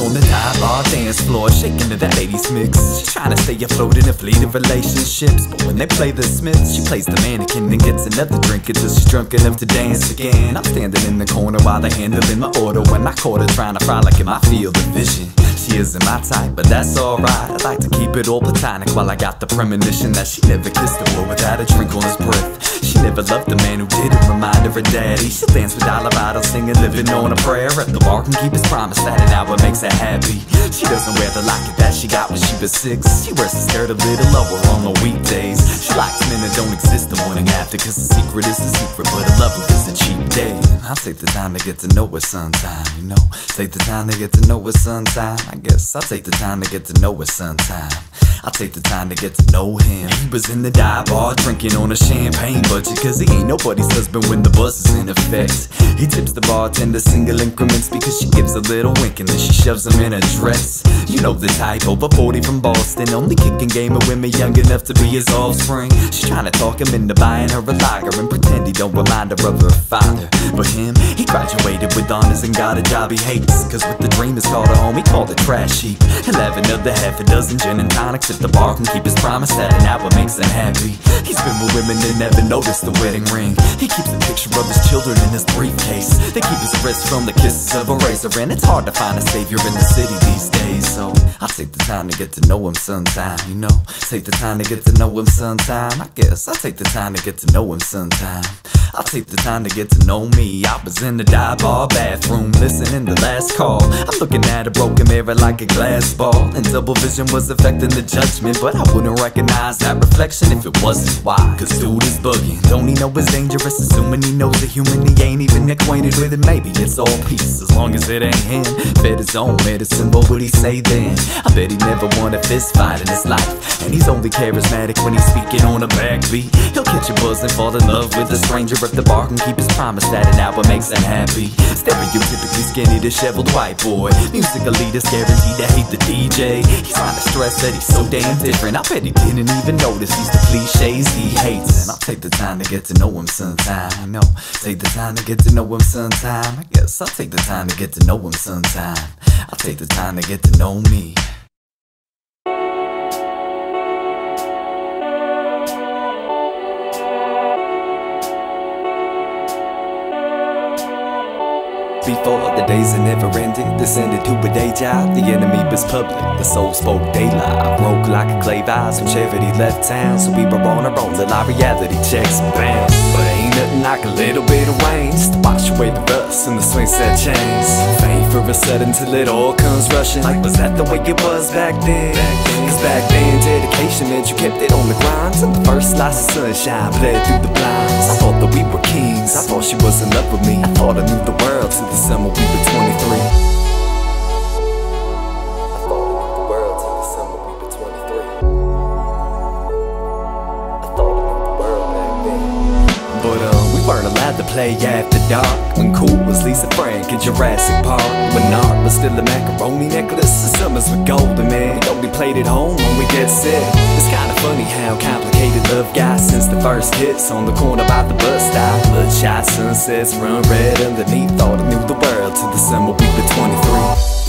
on the dive bar dance floor, shaking to that 80s mix. She's trying to stay afloat in a fleet of relationships. But when they play the Smiths, she plays the mannequin and gets another drink until she's drunk enough to dance again. I'm standing in the corner while they're handling my order when I caught her trying to like in my field of vision. She isn't my type, but that's alright. I like to keep it all platonic while I got the premonition that she never kissed a boy without a drink on his breath. She never loved the man who didn't remind her of daddy. She dance with bottles, singing, living on a prayer. At the bar can keep his promise that an hour makes her happy. She doesn't wear the locket that she got when she was six. She wears the skirt a little lower on the weekdays. She likes men that don't exist the morning after, cause the secret is the secret, but a lover is a cheap date. I'll take the time to get to know her sometime, you know. Take the time to get to know her sometime. I guess I'll take the time to get to know her sometime. I'll take the time to get to know him. He was in the dive bar drinking on a champagne budget, cause he ain't nobody's husband when the buzz is in effect. He tips the bartender single increments because she gives a little wink and then she shoves him in a dress. You know the type, over 40 from Boston, only kicking game of women young enough to be his offspring. She's trying to talk him into buying her a lager and pretend he don't remind her of her father. But him, he graduated with honors and got a job he hates. Cause with the dream is called a home, he called it trash heap. Of the half a dozen gin and tonics at the bar can keep his promise that an hour makes him happy. He's been with women that never noticed the wedding ring. He keeps a picture of his children in his briefcase. They keep his wrist from the kisses of a razor, and it's hard to find a savior in the city these days. So I'll take the time to get to know him sometime, you know. Take the time to get to know him sometime. I guess I'll take the time to get to know him sometime. I'll take the time to get to know me. I was in the dive bar bathroom, listening to last call. I'm looking at a broken mirror like a glass ball, and double vision was affecting the judgment. But I wouldn't recognize that reflection if it wasn't why. Cause dude is bugging. Don't he know it's dangerous? Assuming he knows a human he ain't even acquainted with it. Maybe it's all peace as long as it ain't him. Fed his own medicine, what would he say then? I bet he never won a fist fight in his life. And he's only charismatic when he's speaking on a backbeat. He'll catch a buzz and fall in love with a stranger if the bar can keep his promise that an hour makes him happy. Stereotypically skinny, disheveled white boy. Music elitist hate the DJ. He's trying to stress that he's so damn different. I bet he didn't even notice he's the cliches he hates. And I'll take the time to get to know him sometime. I know. Take the time to get to know him sometime. I guess I'll take the time to get to know him sometime. I'll take the time to get to know me. Before the days that never ended, descended to a day job. The enemy was public, the soul spoke daylight. Broke like a clay vase when Charity left town. So we were on our own till our reality checks bounce. But ain't nothing like a little bit of just to wash away the rust and the swing set chains. Fade for a sudden till it all comes rushing. Like, was that the way it was back then? Cause back then, dedication meant you kept it on the grind. Till the first slice of sunshine bled through the blinds. I thought that we were kings. I thought she was in love with me. I thought I knew the world till the summer we were 23. Play after dark. When cool was Lisa Frank and Jurassic Park. When art was still a macaroni necklace The summers were golden, man. We only played at home when we get sick. It's kinda funny how complicated love got Since the first kiss on the corner by the bus stop. Bloodshot sunsets run red underneath Thought I knew the world till the summer we were 23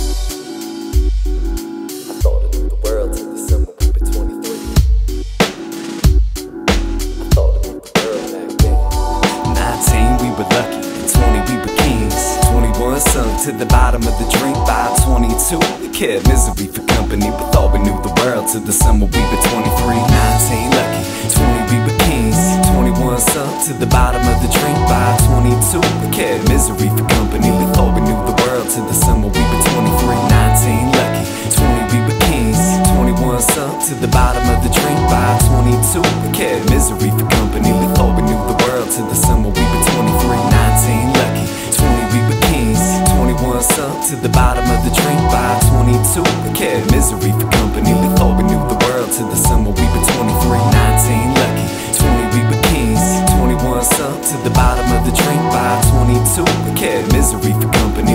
were lucky. And 20, we were kings. 21, sunk to the bottom of the drink. By 22, we kept misery for company. We thought we knew the world till the summer we were 23. 19, lucky. 20, we were kings. 21, sunk to the bottom of the drink. By 22, we kept misery for company. We thought we knew the world till the summer we were 23. 19, lucky. 20, we were kings. 21, sunk to the bottom of the drink. By 22, we kept misery for company. We thought we knew the till the summer we were 23. 19, lucky. 20, we were kings. 21, sunk to the bottom of the drink. By 22, we kept misery for company. We thought we knew the world till the summer we were 23. 19, lucky. 20, we were kings. 21, sunk to the bottom of the drink. By 22, we kept misery for company.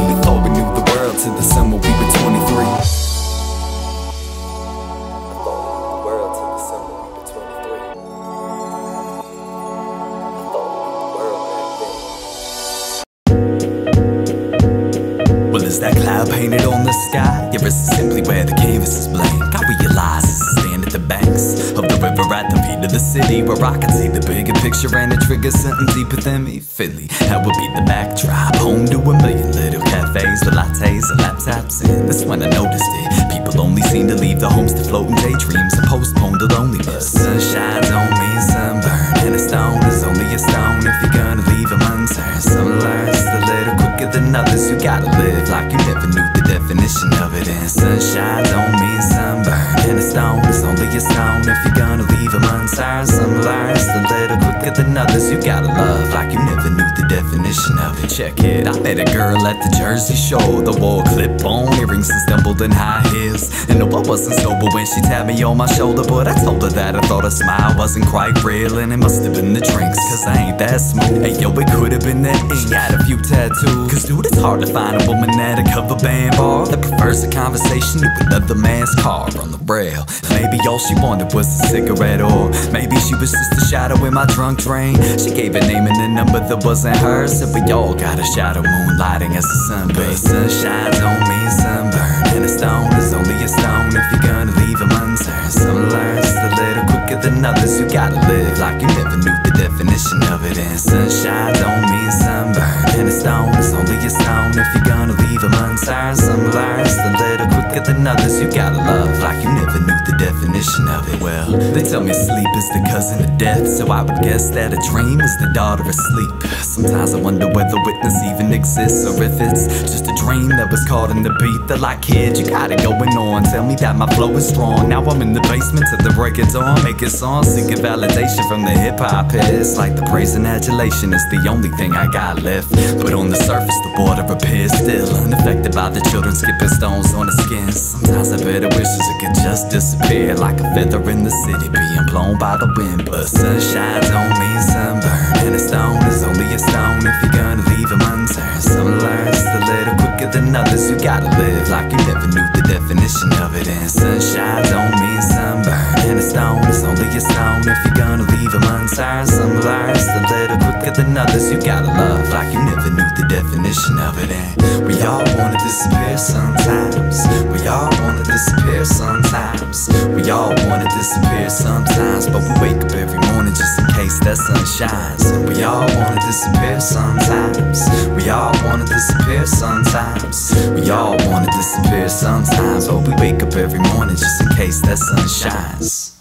Picture and it triggers something deeper than me. Philly, that would be the backdrop. Home to a million little cafes with lattes and laptops. And that's when I noticed it. People only seem to leave the homes to float in daydreams and postpone the loneliness. Sunshine don't mean sunburn, and a stone is only a stone if you're gonna leave them unturned. Some learns a little quicker than others. You gotta live like you never knew the definition of it. And sunshine don't mean sunburn, and a stone a stone if you're gonna leave them unturned. Some learns a little quicker than others. You gotta love like you never knew the definition of it. Check it. I met a girl at the Jersey Shore. The wore clip-on earrings and stumbled in high heels. And no, I wasn't sober when she tapped me on my shoulder, but I told her that I thought her smile wasn't quite real, and it must have been the drinks, cause I ain't that smooth. Hey yo, it could have been that ink. Got a few tattoos. Cause dude, it's hard to find a woman at a cover band bar that prefers a conversation to another man's car on the rail. Maybe all she wanted was a cigarette, or maybe she was just a shadow in my drunk drain. She gave a name and a number that wasn't hers, so we all got a shadow moonlighting as the sun. But sunshine don't mean sunburn, and a stone is only a stone if you're gonna leave them unturned. Some learns a little quicker than others. You gotta live like you never knew the definition of it. And sunshine don't mean sunburn, and a stone is only a stone if you're gonna leave them unturned. Some learns a little quicker than others. You gotta love like you never knew the definition of it. Well, they tell me sleep is the cousin of death, so I would guess that a dream is the daughter of sleep. Sometimes I wonder whether witness even exists or if it's just a dream that was caught in the beat. They're like, kid, you got it going on. Tell me that my flow is strong. Now I'm in the basement till the break of dawn, making songs, seeking validation from the hip hop heads. Like the praise and adulation is the only thing I got left. But on the surface, the border appears still unaffected by the children skipping stones on the skin. Sometimes I better wishes it could just disappear like a feather in the city being blown by the wind. But sunshine don't mean sunburn, and a stone is only a stone if you're gonna leave them unturned. Some learns a little quicker than others. You gotta live like you never knew the definition of it. And sunshine don't mean sunburn, and a stone is only a stone if you're gonna leave them unturned. Some learns a little quicker than others. You gotta love like you never knew the definition of it. And we all wanna disappear sometimes. We all wanna disappear sometimes. We all wanna disappear sometimes, but we wake up every morning just in case that sun shines. And we all wanna disappear sometimes. We all wanna disappear sometimes. We all wanna disappear sometimes, but we wake up every morning just in case that sun shines.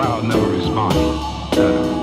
Crowd never responded. Uh,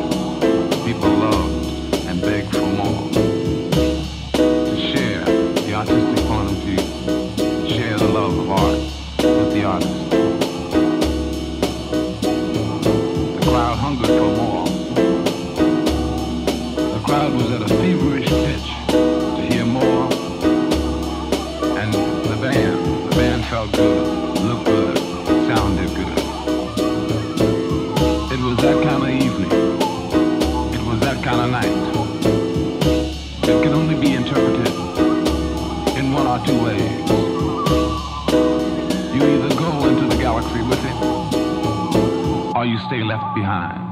stay left behind.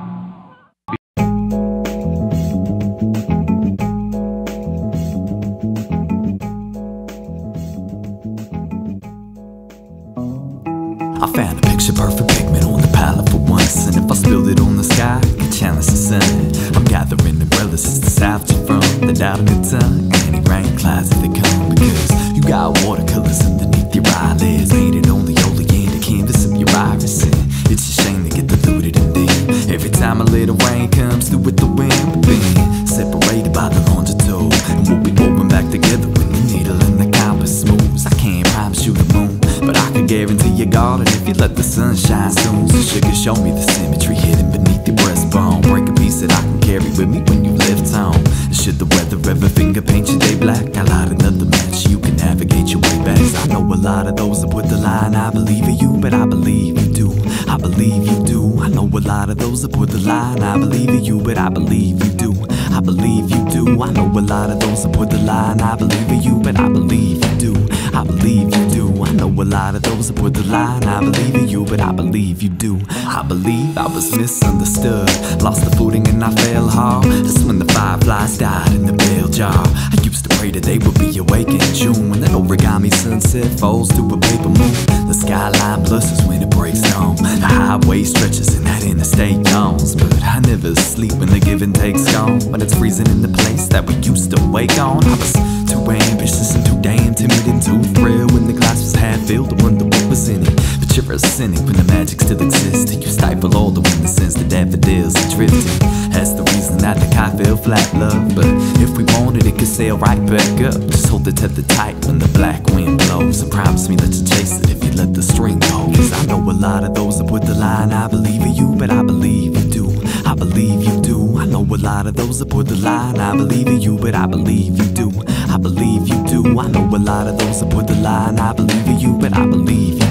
Line. I believe in you, but I believe you do. I believe you do. I know a lot of those that put the line. I believe in you, but I believe you do. I believe you do. I know a lot of those that put the line. I believe in you, but I believe you do. I believe you do. I know a lot of those that put the line. I believe in you, but I believe you do. I believe I was misunderstood. Lost the footing and I fell hard. That's when the fireflies died in the bell jar. I used to pray they would be awake in June when that origami sunset falls to a paper moon. The skyline blushes when it breaks down. The highway stretches and that interstate yawns. But I never sleep when the give and take's gone. When it's freezing in the place that we used to wake on. I was too ambitious and too damn timid and too frail when the glass was half filled to wonder what was in it. You're a cynic when the magic still exists. You stifle all the sense the daffodils are drifting. That's the reason I think I feel flat, love. But if we wanted, it could sail right back up. Just hold the tether tight when the black wind blows. And promise me that you chase it if you let the string go. Cause I know a lot of those that put the line. I believe in you, but I believe you do. I believe you do. I know a lot of those that put the line. I believe in you, but I believe you do. I believe you do. I know a lot of those that put the line. I believe in you, but I believe you.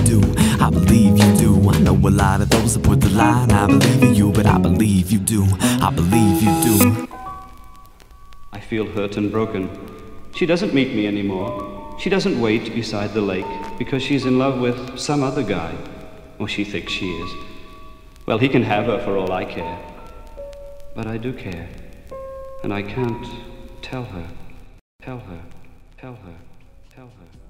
I believe you do. I know a lot of those that put the line. I believe in you, but I believe you do. I believe you do. I feel hurt and broken. She doesn't meet me anymore. She doesn't wait beside the lake because she's in love with some other guy. Or she thinks she is. Well, he can have her for all I care. But I do care. And I can't tell her, tell her, tell her, tell her.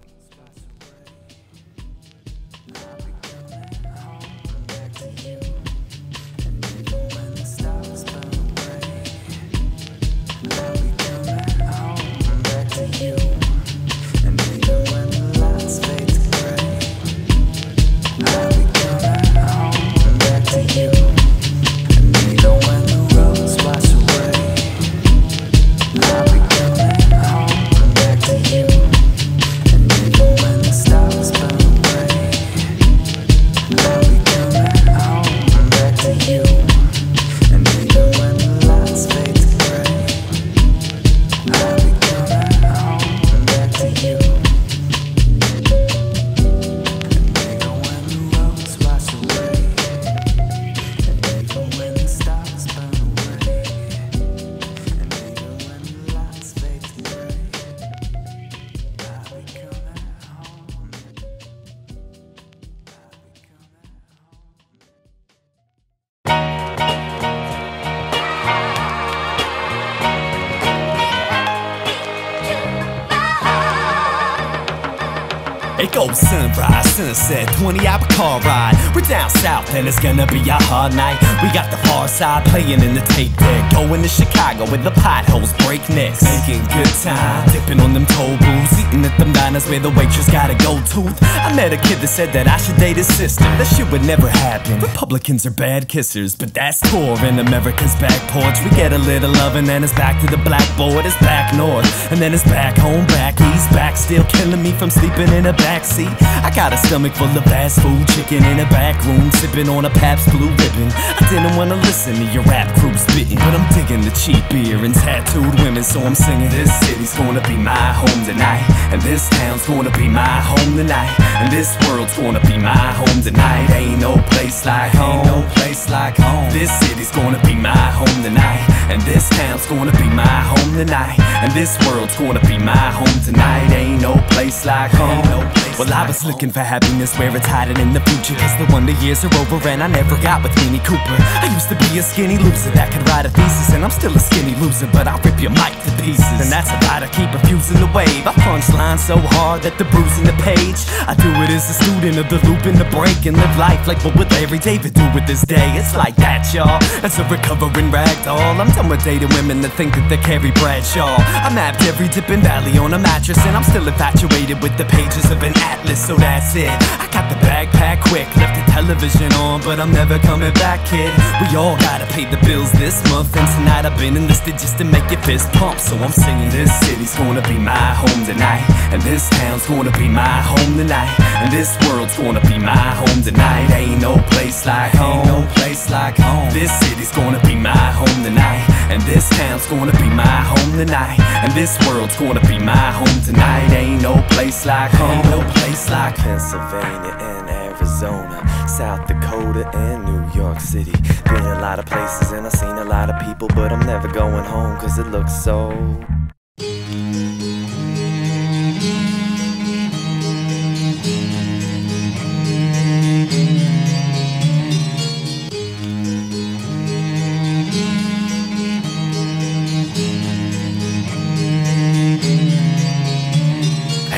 Got the side playing in the tape deck. Going to Chicago with the potholes break necks. Making good time, dipping on them toll. Eating at diners where the waitress got a gold tooth. I met a kid that said that I should date his sister. That shit would never happen. Republicans are bad kissers, but that's tour in America's back porch. We get a little love and then it's back to the blackboard. It's back north, and then it's back home, back east, back still killing me from sleeping in a backseat. I got a stomach full of fast food, chicken in a back room, sipping on a Pabst Blue Ribbon. I didn't wanna listen to your rap crew spitting, but I'm digging the cheap beer and tattooed women, so I'm singing. This city's gonna be my home tonight, and this town's gonna be my home tonight, and this world's gonna be my home tonight. Ain't no place like home, Ain't no place like home. This city's gonna be my home tonight, and this town's gonna be my home tonight, and this world's gonna be my home tonight. Ain't no place like home. No place well, I was looking for happiness where it's hiding in the future. Cause the wonder years are over and I never got with Winnie Cooper. I used to be a skinny loser that could write a thesis, and I'm still a skinny loser, but I'll rip your mic to pieces. And that's about I keep refusing the wave. I punch lines so hard that the bruising the page. I do it as a student of the loop and the break and live life like what would Larry David do with this day? It's like that, y'all. As a recovering ragdoll, I'm with dating women that think that they Carrie Bradshaw. I mapped every dipping valley on a mattress, and I'm still infatuated with the pages of an atlas, so that's it. I got the backpack quick, left the television on, but I'm never coming back, kid. We all gotta pay the bills this month, and tonight I've been enlisted just to make your fist pump. So I'm singing, this city's gonna be my home tonight, and this town's gonna be my home tonight, and this world's gonna be my home tonight. Ain't no place like home, Ain't no place like home. This city's gonna be my home tonight, and this town's gonna be my home tonight, and this world's gonna be my home tonight. Ain't no place like home, Ain't no place like Pennsylvania and Arizona, South Dakota and New York City. Been a lot of places and I've seen a lot of people, but I'm never going home cause it looks so.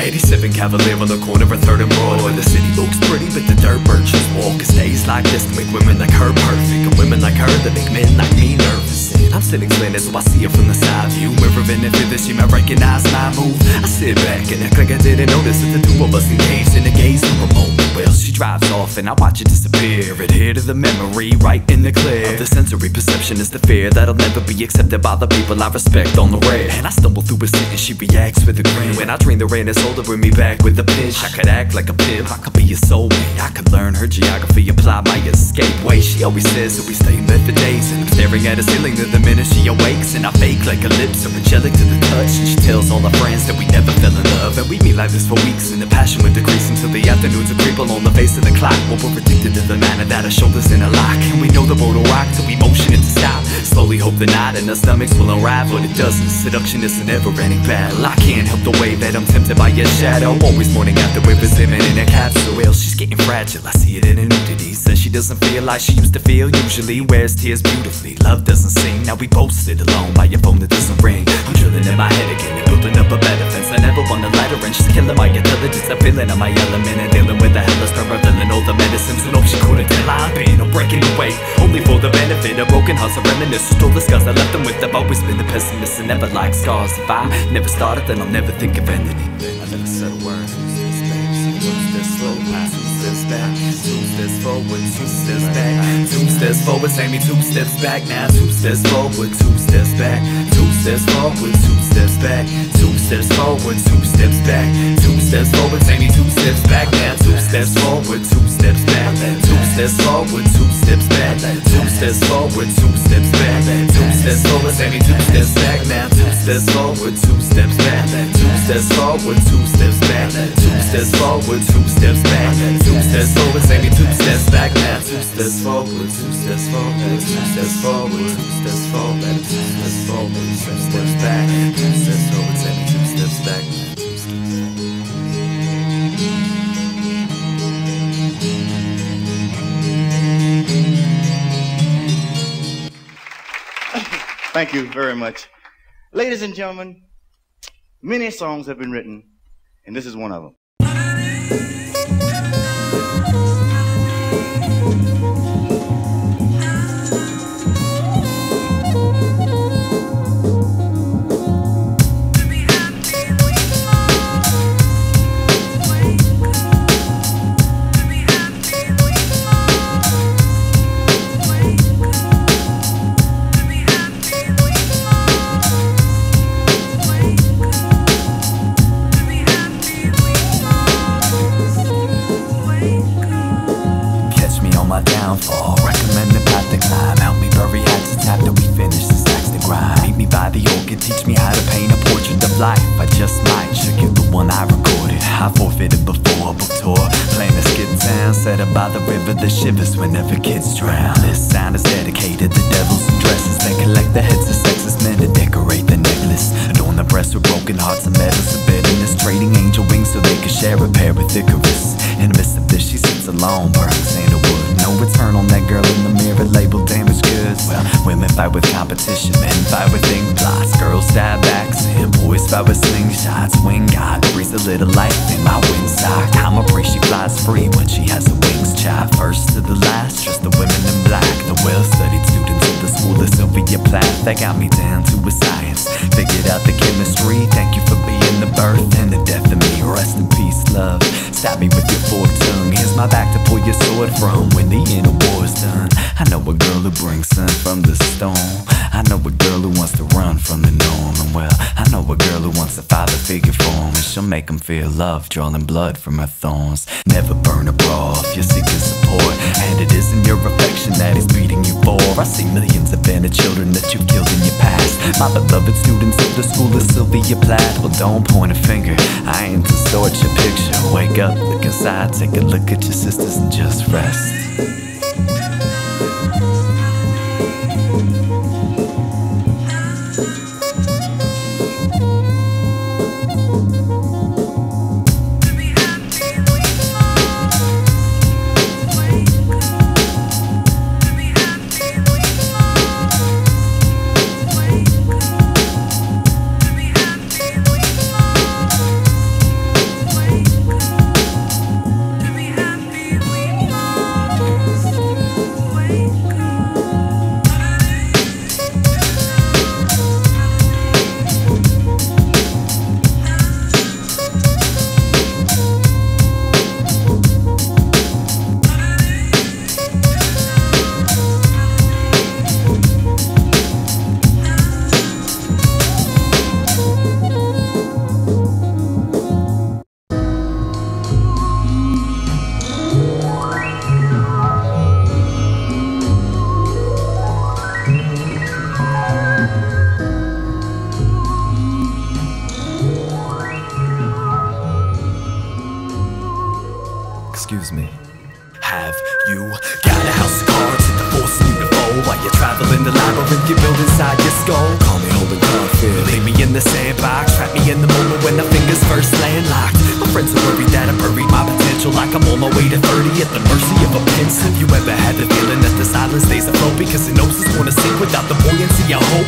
87 Cavalier on the corner of 3rd and Broad The city looks pretty, but the dirt birches walk. Cause days like this make women like her perfect And women like her that make men like me nervous I'm sitting slanted so I see her from the side view. Mirroring and feel that she might recognize my move. I sit back and act like I didn't notice That the two of us engaged in a gaze for a moment. Well, she drives off and I watch it disappear. Adhere to the memory, right in the clear. Of the sensory perception is the fear That'll never be accepted by the people I respect on the rare And I stumble through a scene and she reacts with a grin. When I drain the rain, it's to bring me back with a pinch. I could act like a pimp, I could be a soulmate. I could learn her geography, apply my escape way. She always says that we stay in for days. And I'm staring at a ceiling to the minute she awakes And I fake like her lips are angelic to the touch. And she tells all her friends that we never fell in love. And we meet like this for weeks And the passion would decrease until the afternoons would creep along the face of the clock. Well, we're addicted to the manner that our shoulders in a lock. And we know the boat will rock till we motion it to stop. Slowly hope the knot and our stomachs will unravel But It doesn't, seduction is a never-ending battle. I can't help the way that I'm tempted by your shadow. Always morning after we're swimming in a capsule. Well, she's getting fragile, I see it in her nudity. Says she doesn't feel like she used to feel. Usually wears tears beautifully. Love doesn't sing, now we both sit alone By a phone that doesn't ring. I'm drilling in my head again and building up a better fence. I never wanna let her in, she's killing my intelligence. I'm feeling on my element and dealing with the hellish terror Filling all the medicines. And hope she couldn't tell I've been I'm breaking away. Only for the benefit of broken hearts I reminisce. Stole the scars I left them with. I've always been the pessimist and never liked scars. If I never started then I'll never think of ending I never said a word. This slow pass? Back? Who's this forward? Two steps back. Two steps forward, take me two steps back. Now Two steps forward, two steps back. Two steps forward, two steps back. Two steps forward, two steps back. Two steps forward, take me two steps back. Now Two steps forward, two steps back. Two steps forward, two steps back Two steps forward, two steps back Two steps forward, me two steps back now Two steps forward, two steps back Two steps forward, two steps back Two steps forward, two steps back Two steps forward, me two steps back now Two steps forward, two steps forward Two steps forward, two steps forward Two steps forward, two steps back Two steps forward, me two steps back now Thank you very much. Ladies and gentlemen, many songs have been written, and this is one of them. Broken hearts and medals of bitterness. Trading angel wings so they can share a pair with Icarus. In the midst of this, she sits alone, burning sandalwood. No return on that girl in the mirror, labeled damaged goods. Well, women fight with competition, men fight with ink blots. Girls stab backs, and boys fight with slingshots. When God breathes a little life in my windsock, I'm a priest, she flies free when she has her wings chopped. First to the last, just the women in black. The well-studied students the of Sylvia Plath. They got me down to a science. Figured out the chemistry. Thank you for being the birth and the death of me. Rest in peace, love. Stab me with your forked tongue. Here's my back to pull your sword from when the inner war's done. I know a girl who brings sun from the storm. I know a girl who wants to run from the norm. And well, I know a girl who wants a father figure form. And she'll make him feel love, drawing blood from her thorns. Never burn a bra if you're seeking support. And it isn't your affection that is beating you for. I see millions of inner children that you've killed in your past. My beloved students of the school of Sylvia Plath. Well, don't point a finger. I ain't distort your picture. Wake up, look inside, take a look at your sisters and just rest.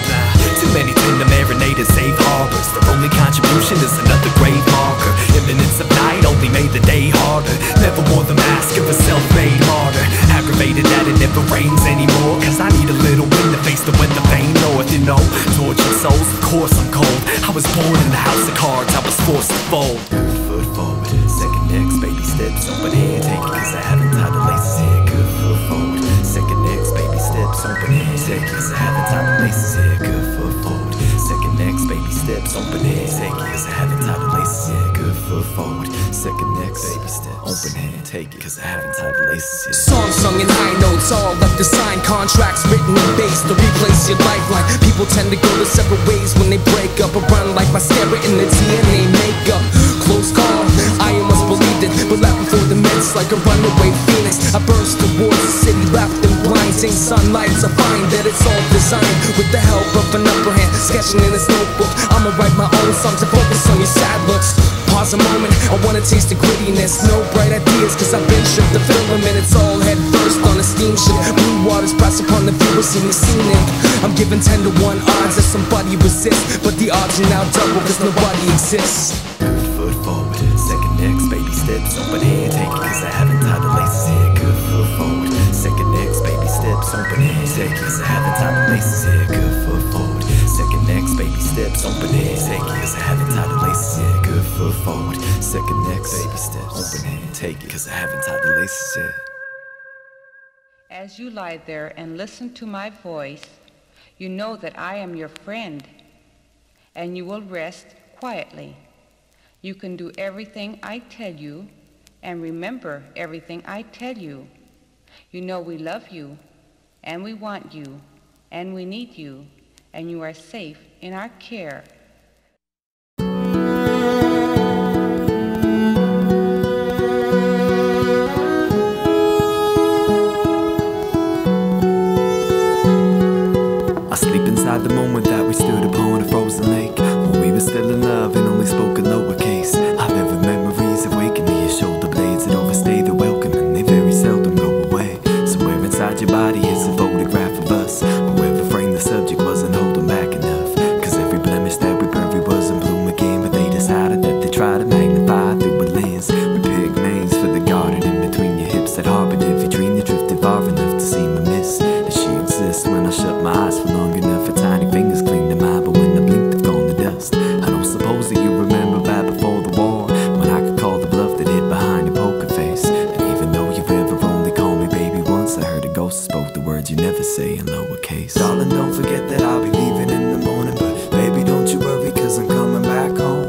Buoyancy steps Open hand, take it cause I haven't tied the laces here Good foot forward, second next, baby steps Open hand, take it cause I haven't tied the laces yet. Songs sung in high notes, all left to sign contracts written in bass to replace your lifeline. People tend to go their separate ways when they break up. I run like my spirit in the DNA makeup. Close call, I almost believed it, but left before the meds like a runaway phoenix. I burst towards the city, left in blinding sunlights. I find that it's all designed with the help of an upper hand, sketching in this notebook. I'ma write my own songs and focus on your sad looks. Pause a moment, I wanna taste the grittiness. No bright ideas, cause I've been stripped the film and it's all head first on a steamship. Blue waters press upon the viewer, see me scenic. I'm giving 10 to 1 odds that somebody resists, but the odds are now double cause nobody exists. Steps Open hand, take it cause I haven't tied the laces here. Good foot forward, second next, baby steps Open hand, take it cause I haven't tied the laces here. Good foot forward, second next, baby steps Open hand, take it cause I haven't tied the laces here. Good foot forward, second next, baby steps Open hand, take it cause I haven't tied the laces here. As you lie there and listen to my voice, you know that I am your friend, and you will rest quietly. You can do everything I tell you, and remember everything I tell you. You know we love you, and we want you, and we need you, and you are safe in our care. I sleep inside the moment that we stood upon say in lowercase Darling don't forget that I'll be leaving in the morning But baby don't you worry cause I'm coming back home